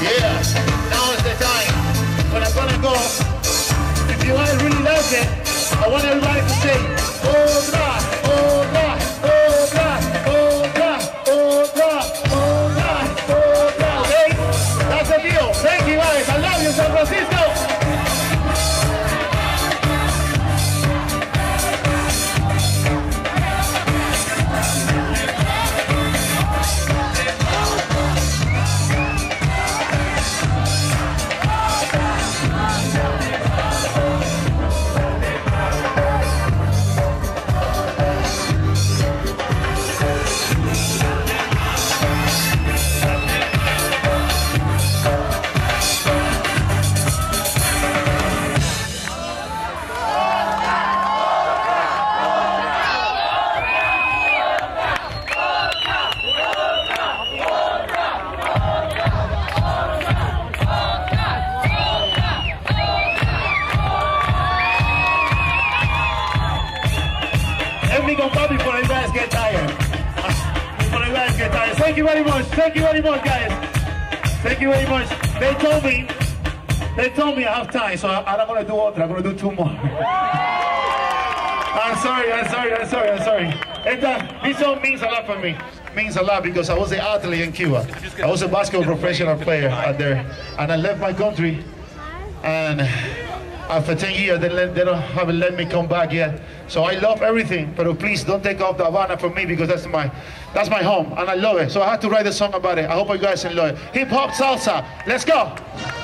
Yeah, now is the time. But I'm gonna go. If you guys really it, I want everybody to say, oh God. Let me go Bobby before you guys get tired. Before you guys get tired. Thank you very much. Thank you very much, guys. Thank you very much. They told me, they told me I have time, so I, I don't want to do otra. I'm going to do two more. I'm sorry, I'm sorry, I'm sorry, I'm sorry. And, uh, this song means a lot for me. Means a lot because I was an athlete in Cuba. I was a basketball professional player out there. And I left my country. And Uh, after 10 years, they, let, they don't haven't let me come back yet. So I love everything, but oh, please don't take off the Havana from me because that's my that's my home and I love it. So I had to write a song about it. I hope you guys enjoy it. Hip hop salsa. Let's go.